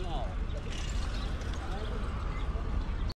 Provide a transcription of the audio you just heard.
small.